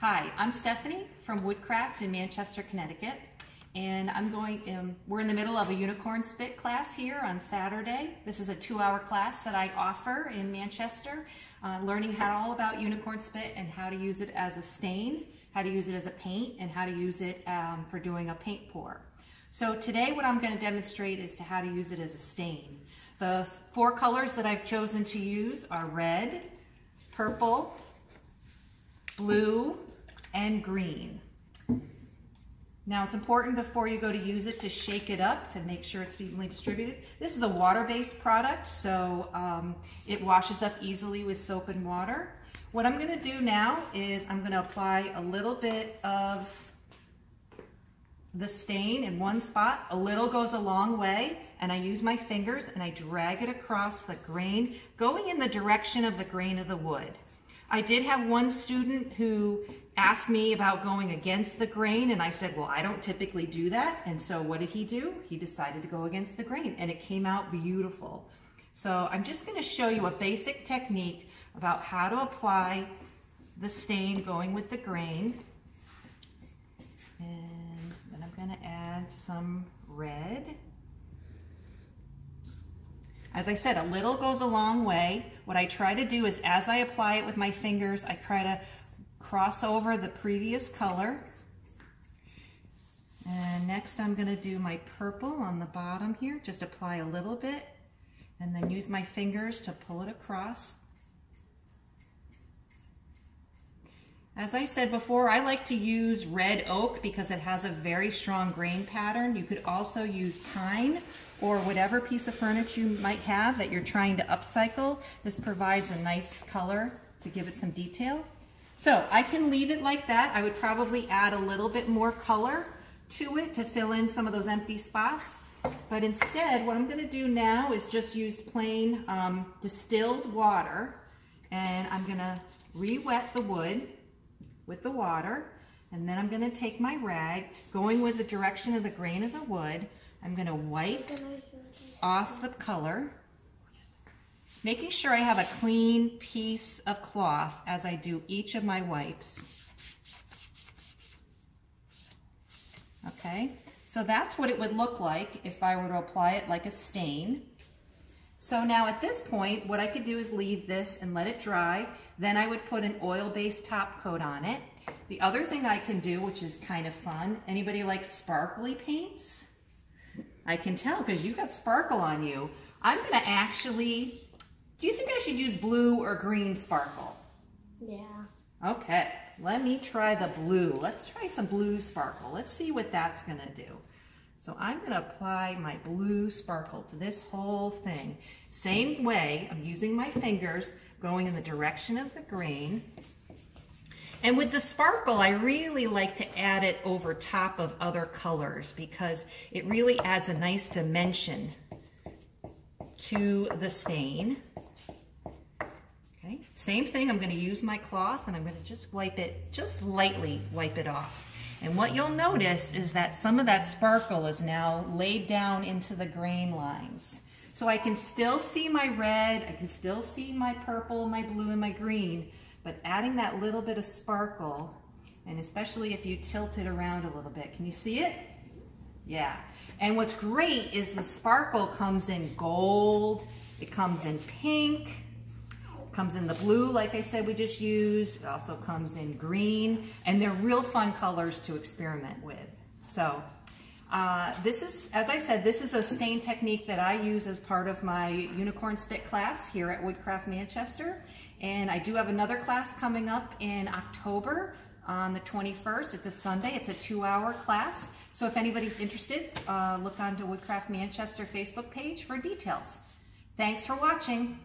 Hi, I'm Stephanie from Woodcraft in Manchester, Connecticut. And I'm going, um, we're in the middle of a unicorn spit class here on Saturday. This is a two hour class that I offer in Manchester, uh, learning how all about unicorn spit and how to use it as a stain, how to use it as a paint, and how to use it um, for doing a paint pour. So today what I'm going to demonstrate is to how to use it as a stain. The four colors that I've chosen to use are red, purple, blue, and green. Now it's important before you go to use it to shake it up to make sure it's evenly distributed. This is a water-based product, so um, it washes up easily with soap and water. What I'm gonna do now is I'm gonna apply a little bit of the stain in one spot. A little goes a long way, and I use my fingers and I drag it across the grain, going in the direction of the grain of the wood. I did have one student who asked me about going against the grain and I said, well, I don't typically do that. And so what did he do? He decided to go against the grain and it came out beautiful. So I'm just gonna show you a basic technique about how to apply the stain going with the grain. And then I'm gonna add some red. As I said, a little goes a long way. What I try to do is as I apply it with my fingers, I try to cross over the previous color. And next I'm gonna do my purple on the bottom here, just apply a little bit and then use my fingers to pull it across. As I said before, I like to use red oak because it has a very strong grain pattern. You could also use pine or whatever piece of furniture you might have that you're trying to upcycle. This provides a nice color to give it some detail. So I can leave it like that. I would probably add a little bit more color to it to fill in some of those empty spots. But instead, what I'm gonna do now is just use plain um, distilled water and I'm gonna re-wet the wood with the water and then I'm gonna take my rag, going with the direction of the grain of the wood, I'm going to wipe off the color, making sure I have a clean piece of cloth as I do each of my wipes. Okay, so that's what it would look like if I were to apply it like a stain. So now at this point, what I could do is leave this and let it dry. Then I would put an oil-based top coat on it. The other thing I can do, which is kind of fun, anybody like sparkly paints? I can tell because you got sparkle on you. I'm gonna actually, do you think I should use blue or green sparkle? Yeah. Okay, let me try the blue. Let's try some blue sparkle. Let's see what that's gonna do. So I'm gonna apply my blue sparkle to this whole thing. Same way, I'm using my fingers, going in the direction of the grain. And with the sparkle, I really like to add it over top of other colors because it really adds a nice dimension to the stain. Okay, same thing, I'm gonna use my cloth and I'm gonna just wipe it, just lightly wipe it off. And what you'll notice is that some of that sparkle is now laid down into the grain lines. So I can still see my red, I can still see my purple, my blue, and my green, but adding that little bit of sparkle, and especially if you tilt it around a little bit, can you see it? Yeah. And what's great is the sparkle comes in gold, it comes in pink, comes in the blue like I said we just used, it also comes in green, and they're real fun colors to experiment with. So uh, this is, as I said, this is a stain technique that I use as part of my Unicorn Spit class here at Woodcraft Manchester. And I do have another class coming up in October on the 21st. It's a Sunday. It's a two-hour class. So if anybody's interested, uh, look onto Woodcraft Manchester Facebook page for details. Thanks for watching.